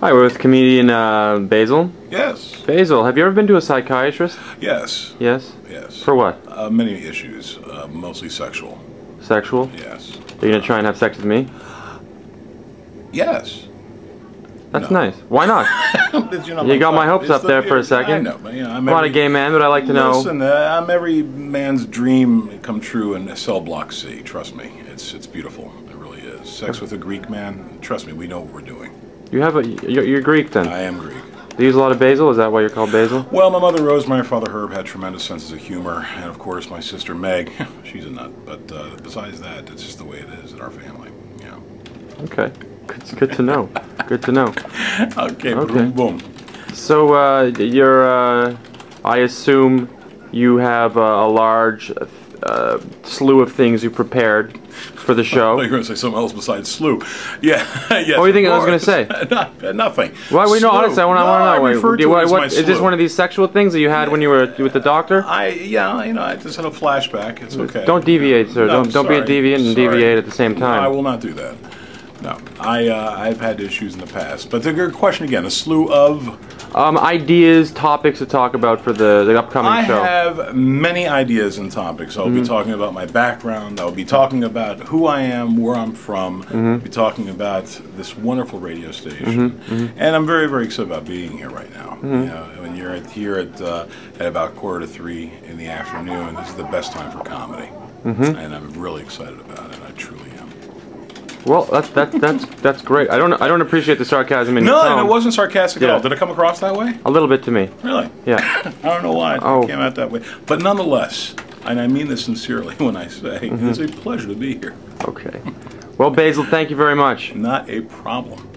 Hi, we're with comedian uh, Basil. Yes. Basil, have you ever been to a psychiatrist? Yes. Yes. Yes. For what? Uh, many issues, uh, mostly sexual. Sexual? Yes. Are you gonna try and have sex with me? Yes. That's No. nice. Why not? You know You got my hopes up the there for a second. I know, but, you know, I'm, I'm not a gay man, but I like to know. Listen, uh, I'm every man's dream come true in cell block C. Trust me, it's it's beautiful. It really is. Sex with a Greek man. Trust me, we know what we're doing. You have a. You're, you're Greek then. I am Greek. Do you use a lot of basil? Is that why you're called Basil? Well, my mother Rose, my father Herb had tremendous senses of humor, and of course my sister Meg. She's a nut, but uh, besides that, it's just the way it is in our family. Yeah. Okay. Good, good to know. Good to know. Okay. Okay. Boom. Boom. So, uh, you're. Uh, I assume you have uh, a large uh, slew of things you prepared for the show. you're going to say something else besides slew. Yeah. yes. What were you thinking I was gonna say? Not, nothing. Why? No, Slew. honestly, I want to know. I refer to what- what- my is this one of these sexual things that you had when you were with the doctor? I yeah, you know, I just had a flashback. It's okay. Don't deviate, sir. No, don't don't be a deviant and Sorry. deviate at the same No, I will not do that. No, I uh, I've had issues in the past, but the good question again: a slew of. Um, ideas, topics to talk about for the, the upcoming I show. I have many ideas and topics. I'll Mm-hmm. be talking about my background. I'll be talking about who I am, where I'm from. Mm-hmm. I'll be talking about this wonderful radio station, Mm-hmm. and I'm very very excited about being here right now. You know, when you're at, here at uh, at about quarter to three in the afternoon, this is the best time for comedy, Mm-hmm. and I'm really excited about it. I truly am. Well, that's that's that's that's great. I don't I don't appreciate the sarcasm in your No, tone. and it wasn't sarcastic at Yeah. all. Did it come across that way? A little bit to me. Really? Yeah. I don't know why it Oh. came out that way. But nonetheless, and I mean this sincerely when I say, Mm-hmm. it's a pleasure to be here. Okay. Well, Basil, thank you very much. Not a problem.